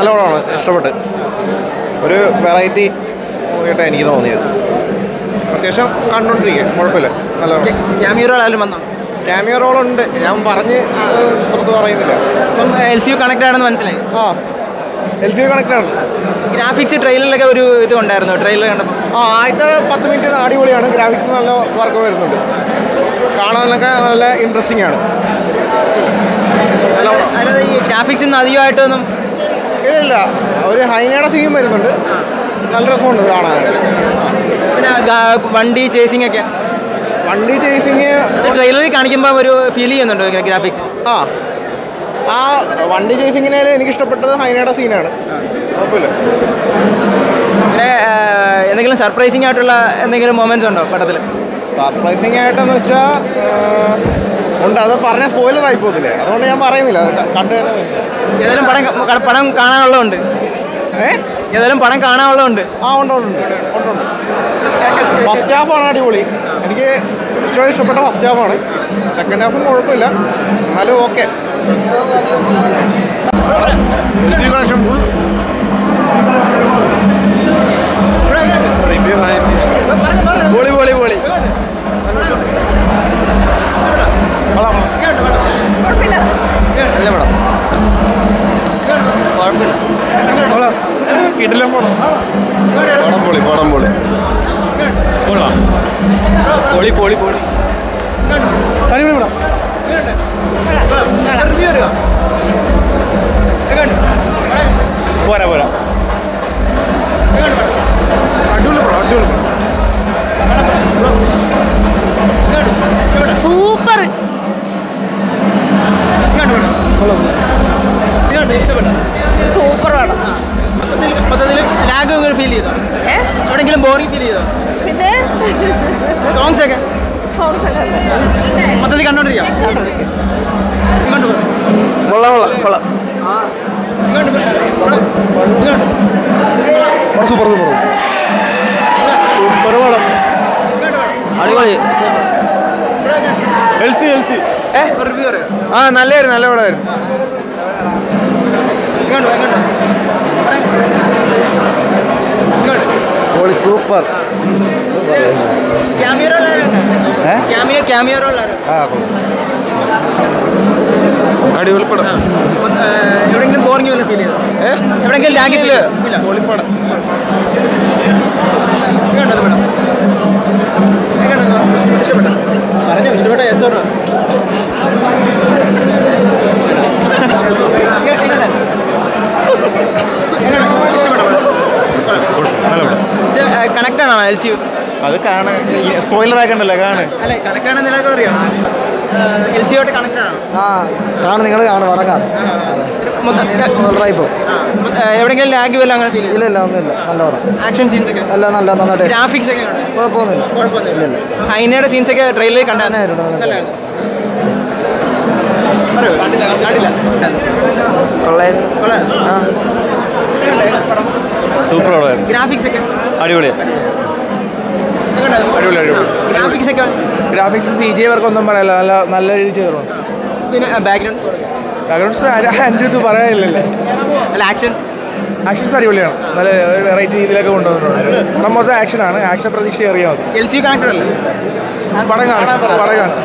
നല്ല പടമാണ് ഇഷ്ടപ്പെട്ട്. ഒരു വെറൈറ്റി മൂവിയായിട്ടാണ് എനിക്ക് തോന്നിയത്. അത്യാവശ്യം കണ്ടുകൊണ്ടിരിക്കുക കുഴപ്പമില്ല നല്ല ക്യാമിയോ വന്നോ? ക്യാമിയോ റോളുണ്ട് ഞാൻ പറഞ്ഞ് അത് പുറത്ത് പറയുന്നില്ല. അപ്പം എൽ സി യു കണക്ട് ആണെന്ന് മനസ്സിലായി. ആ എൽ സി യു കണക്ട് ആണ്. ഗ്രാഫിക്സ് ട്രെയിലറിലൊക്കെ ഒരു ഇത് ഉണ്ടായിരുന്നു? ട്രെയിലർ കണ്ടപ്പോൾ ആ ആദ്യത്തെ പത്ത് മിനിറ്റ് അടിപൊളിയാണ്. ഗ്രാഫിക്സ് നല്ല വർക്ക് വരുന്നുണ്ട്. കാണാനൊക്കെ നല്ല ഇൻട്രസ്റ്റിംഗ് ആണ്. ഗ്രാഫിക്സ് അധികമായിട്ടൊന്നും ഇല്ല ഒരു ഹൈനയുടെ സീൻ വരുന്നുണ്ട്. നല്ല രസമുണ്ട് കാണാൻ. കാണാനായിട്ട് പിന്നെ ഗ- വണ്ടി ചേസിംഗ് ഒക്കെ. വണ്ടി ചേസിങ് ട്രെയിലറിൽ കാണിക്കുമ്പോൾ ഒരു ഫീൽ ചെയ്യുന്നുണ്ടോ ഇങ്ങനെ ഗ്രാഫിക്സ് ആ. ആ വണ്ടി ചേസിങ്ങിനെ എനിക്ക് ഇഷ്ടപ്പെട്ടത് ഹൈനയുടെ സീനാണ് കുഴപ്പമില്ല. പിന്നെ ആ, എന്തെങ്കിലും സർപ്രൈസിങ് ആയിട്ടുള്ള എന്തെങ്കിലും മൊമെന്റ്സ് ഉണ്ടോ പടത്തിൽ സർപ്രൈസിങ് ആയിട്ടെന്ന് വെച്ചാൽ ഉണ്ട്. അത് പറഞ്ഞ സ്പോയിലർ ആയി പോകത്തില്ലേ? അതുകൊണ്ട് ഞാൻ പറയുന്നില്ല. കണ്ടു ഏതായാലും പടം പടം കാണാനുള്ളതുണ്ട്. ഏ? ഏതായാലും പടം കാണാനുള്ളതുണ്ട്. ആ ഉണ്ട് ഉണ്ട് ഉണ്ട് ഉണ്ട് ഫസ്റ്റ് ഹാഫാണ് അടിപൊളി. എനിക്ക് ഏറ്റവും ഇഷ്ടപ്പെട്ട ഫസ്റ്റ് ഹാഫാണ് സെക്കൻഡ് ഹാഫും കുഴപ്പമില്ല. എന്നാലും ഓക്കെ ഫുൾ പോരാ പോരാ. സൂപ്പർ. സൂപ്പർ പടം ലാഗ് ഫീൽ ചെയ്തോ? എവിടെങ്കിലും ബോറിംഗ് ഫീൽ ചെയ്തോ? പിന്നെ? സോങ്സ് ഒക്കെ? സോങ്സ് ഒക്കെ മൊത്തത്തിൽ കണ്ടോണ്ടിരിക്കാം. കൊള്ളാം കൊള്ളാം. കൊള്ളാം. Super super. സൂപ്പർ പടം. അടിപൊളി. എൽ സി എൽ സി ഏ? റിവ്യൂ പറയാം ആ നല്ലതായിരുന്നു നല്ല പടമായിരുന്നു. പൊളി സൂപ്പർ. ക്യാമിയ ക്യാമിയ ആ അടിപൊളി പടം എവിടെയെങ്കിലും ബോറിംഗ് വല്ല ഫീൽ ചെയ്തോ? എവിടെയെങ്കിലും ലാഗ് ഫീൽ ഇല്ല. പൊളിപ്പടം ഇങ്ങോട്ട് മേഡം? ഇഷ്ടപ്പെട്ട പറഞ്ഞോ ഇഷ്ടപ്പെട്ട കണക്ട് ആണോ എൽ സി അത് കാണാൻ സ്പോയിലർ ആക്കണ്ടല്ലോ കാണാൻ. അല്ലെ കണക്ട് ആണെന്ന് എല്ലാവർക്കും അറിയാം? എൽ സി ആയിട്ട് കണക്ട് ആണോ? ആ കാണും. നിങ്ങൾ കാണും. പടം കാണും. എവിടെയെങ്കിലും ലാഗ് വല്ല അങ്ങനെ ഫീൽ ഇല്ല ഇല്ല ഒന്നുമില്ല. നല്ല പടം ആക്ഷൻ സീൻസ് ഒക്കെ? അല്ല നല്ല നന്നായിട്ട്. ഗ്രാഫിക്സ് ഒക്കെ കുഴപ്പമൊന്നുമില്ല. ഇല്ല ഹൈനയുടെ സീൻസ് ഒക്കെ ട്രെയിലറിൽ കണ്ടായിരുന്നു. കണ്ടില്ല കണ്ടില്ല. സൂപ്പർ ഗ്രാഫിക്സ് ഒക്കെ? അടിപൊളി അടിപൊളി അടിപൊളി. ഗ്രാഫിക്സ് ഒക്കെ ഗ്രാഫിക്സ് സി ജി വർക്കൊന്നും പറയല്ല നല്ല നല്ല രീതിയിൽ ചെയ്തിട്ടുണ്ട് പിന്നെ ബാക്ക്ഗ്രൗണ്ട് സ്കോർ എന്റെ ഇത് പറയാനില്ലല്ലേ? അല്ല ആക്ഷൻസ് ആക്ഷൻസ് അടിപൊളിയാണ്. നല്ല ഒരു വെറൈറ്റി രീതിയിലൊക്കെ കൊണ്ടുവന്നിട്ടുണ്ട്. നമ്മൾ മൊത്തം ആക്ഷനാണ് ആക്ഷൻ പ്രതീക്ഷ അറിയാവുന്നത് എൽ സി കണക്ടർ അല്ലേ? പടം കാണാം പടം കാണാം.